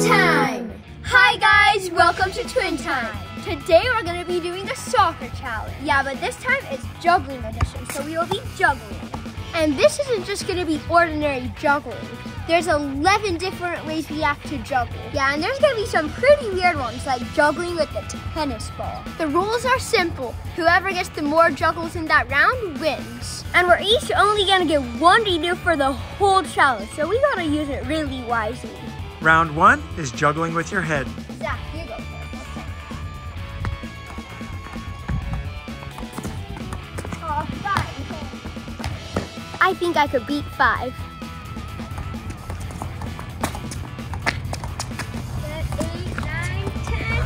Time! Hi guys, welcome to Twin Time. Today we're going to be doing the soccer challenge. Yeah, but this time it's juggling edition, so we will be juggling. And this isn't just going to be ordinary juggling. There's 11 different ways we have to juggle. Yeah, and there's going to be some pretty weird ones, like juggling with a tennis ball. The rules are simple. Whoever gets the more juggles in that round wins. And we're each only going to get one redo for the whole challenge, so we got to use it really wisely. Round one is juggling with your head. Zac, you go first. Oh, five. I think I could beat five. Eight, nine, ten.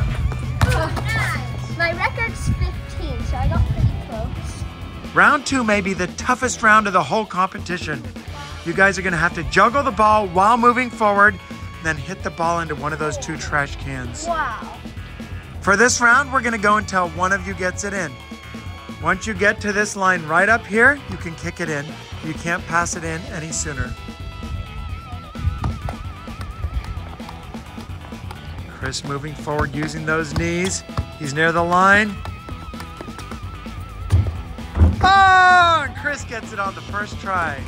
Oh, nice. My record's 15, so I got pretty close. Round two may be the toughest round of the whole competition. You guys are gonna have to juggle the ball while moving forward, then hit the ball into one of those two trash cans. Wow. For this round, we're gonna go until one of you gets it in. Once you get to this line right up here, you can kick it in. You can't pass it in any sooner. Chris moving forward using those knees. He's near the line. Oh, and Chris gets it on the first try.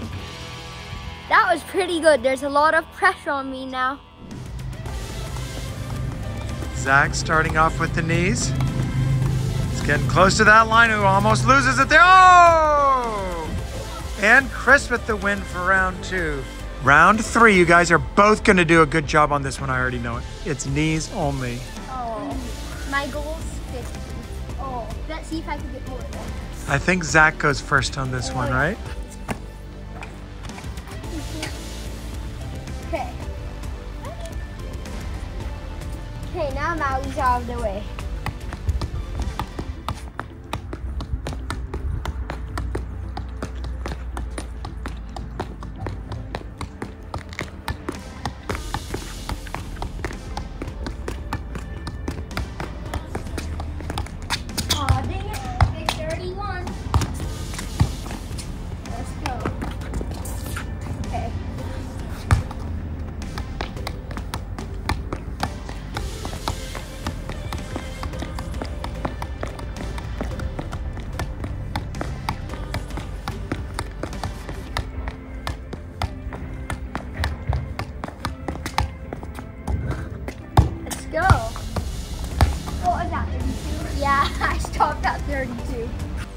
That was pretty good. There's a lot of pressure on me now. Zac starting off with the knees. He's getting close to that line who almost loses it there. Oh! And Chris with the win for round two. Round three, you guys are both going to do a good job on this one. I already know it. It's knees only. Oh, my goal's 50. Oh, let's see if I can get more. I think Zac goes first on this one, oh. right? Okay, now Maui's out of the way.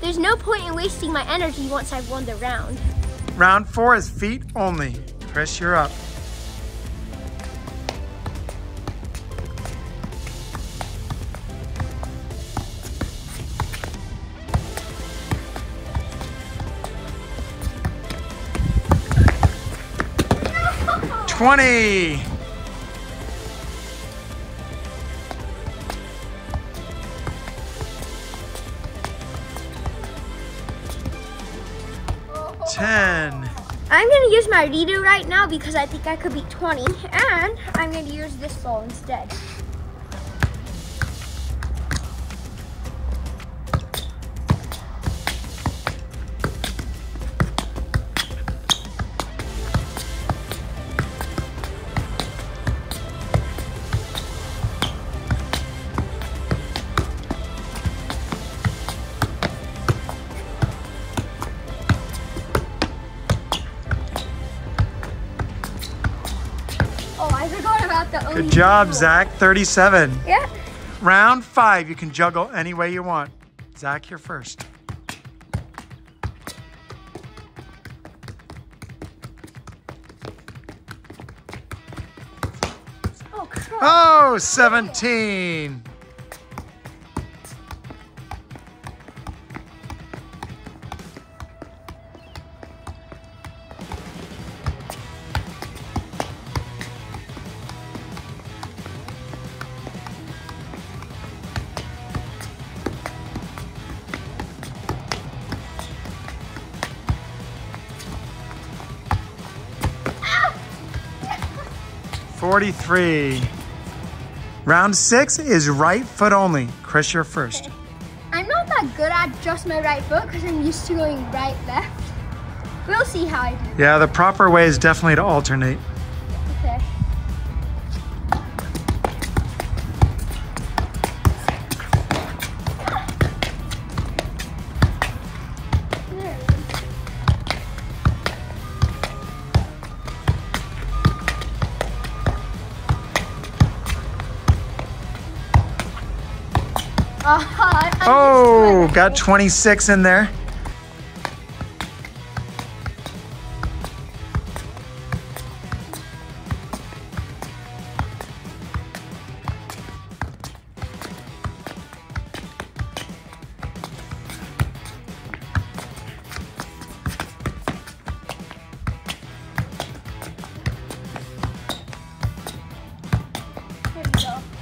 There's no point in wasting my energy once I've won the round. Round four is feet only. Chris, you're up. Twenty. Ten. I'm gonna use my redo right now because I think I could beat 20, and I'm gonna use this ball instead. Good job, Zac. 37. Yeah. Round five, you can juggle any way you want. Zac, you're first. Oh. Oh, 17. Forty-three. Round six is right foot only. Chris, you're first. I'm not that good at just my right foot because I'm used to going right, left. We'll see how I do. Yeah, the proper way is definitely to alternate. Oh, got 26 in there.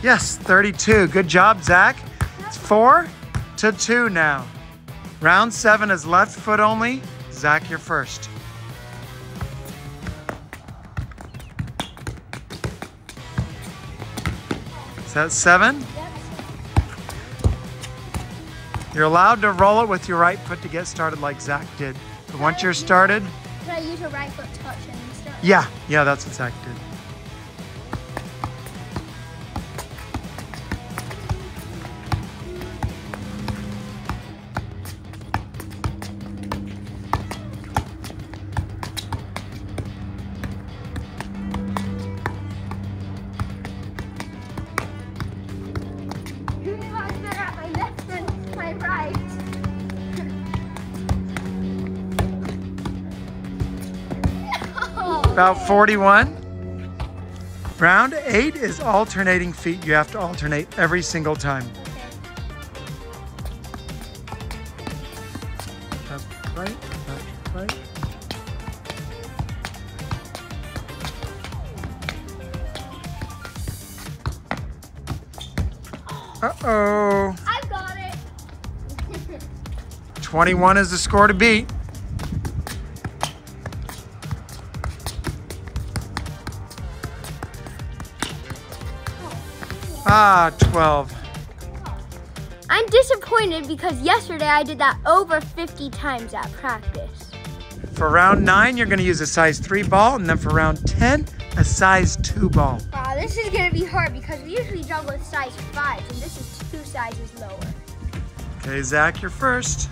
Yes, 32. Good job, Zac. It's four to two now. Round seven is left foot only. Zac, you're first. Is that seven? You're allowed to roll it with your right foot to get started like Zac did. But once you're started, Can I use a right foot touch and start? yeah, yeah, that's what Zac did. About 41. Round eight is alternating feet. You have to alternate every single time. Right, right. Uh-oh. I got it. 21 is the score to beat. Ah, 12. I'm disappointed because yesterday I did that over 50 times at practice. For round nine, you're going to use a size three ball, and then for round 10, a size two ball. Wow, this is gonna be hard because we usually juggle with size fives, and this is two sizes lower. Okay, Zac, you're first.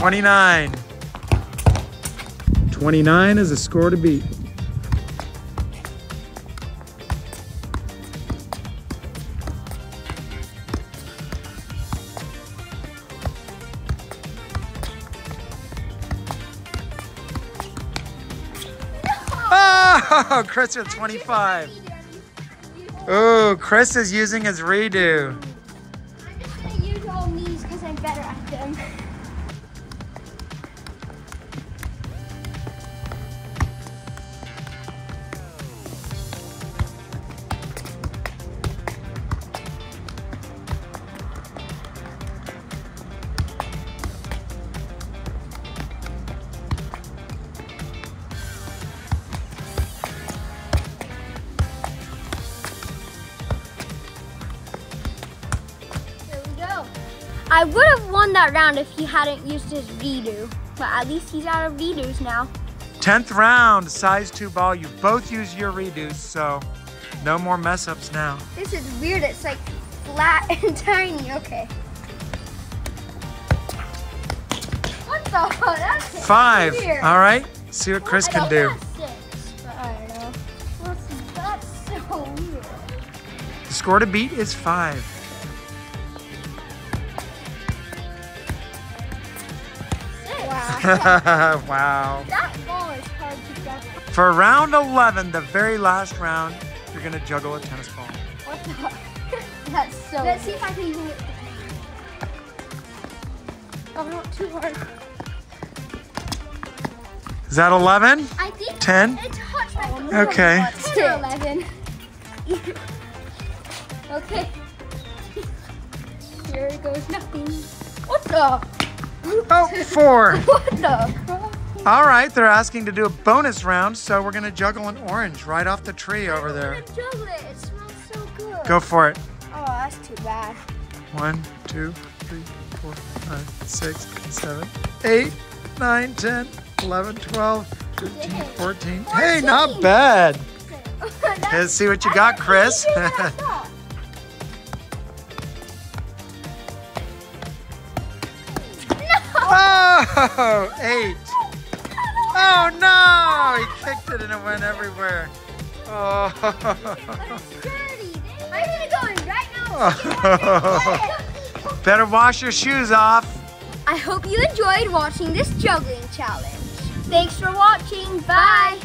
29. 29 is a score to beat. Oh, Chris with 25. Oh, Chris is using his redo. I would have won that round if he hadn't used his redo, but at least he's out of redos now. 10th round, size two ball. You both use your redos, so no more mess ups now. This is weird. It's like flat and tiny. Okay. What the? That's Five. Weird. All right. See what Chris can do. Six, I don't know. Well, that's so weird. The score to beat is five. Wow. wow. that ball is hard to juggle. For round 11, the very last round, you're going to juggle a tennis ball. What the? That's so. Let's see if I can do it. Oh, not too hard. Is that 11? I think 10? it touched my foot. Oh, okay. It's still 11. okay. Here goes nothing. What the? Oh, four. What the? crap? All right, they're asking to do a bonus round, so we're going to juggle an orange right off the tree over I there. want to juggle it. It smells so good. Go for it. Oh, that's too bad. One, two, three, four, five, six, seven, eight, nine, 10, 11, 12, 13, 14. Hey, not bad. Let's see what you got, Chris. Oh, eight. Oh no! He kicked it and it went everywhere. Oh. Dirty. I'm gonna go in right now. Better wash your shoes off. I hope you enjoyed watching this juggling challenge. Thanks for watching. Bye.